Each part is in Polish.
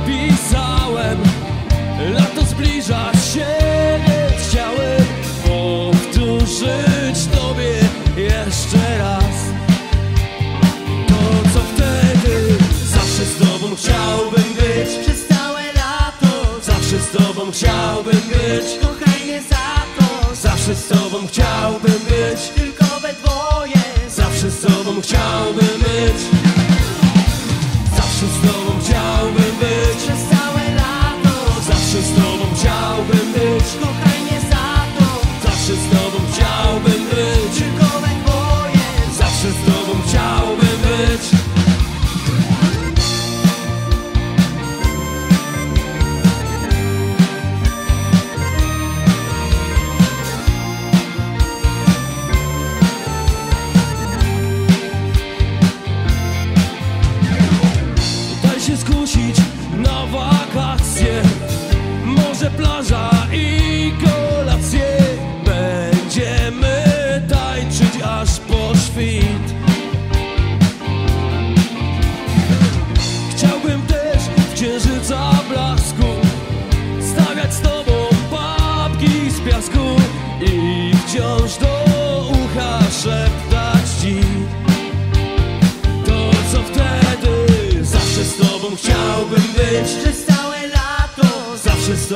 napisałem. Lato zbliża się Chciałem powtórzyć Tobie jeszcze raz. To co wtedy Zawsze z Tobą chciałbym być. Przez całe lato Zawsze z Tobą chciałbym być. Kochaj mnie za to Zawsze z Tobą chciałbym być. Tylko we dwoje. Zawsze z Tobą chciałbym być. Zawsze z Tobą chciałbym over ぶちこた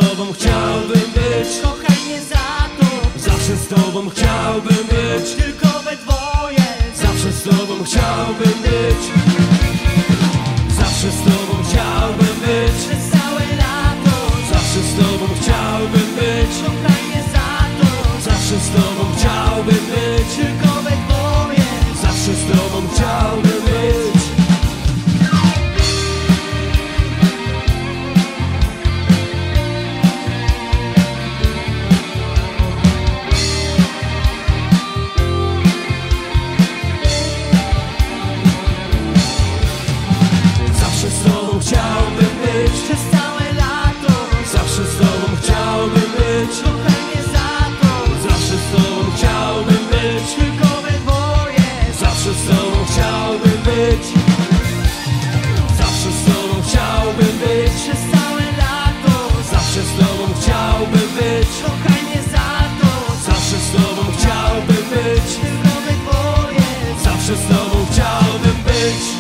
tobą chciałbym być. Kochaj mnie za to. Zawsze z tobą chciałbym być. Tylko It's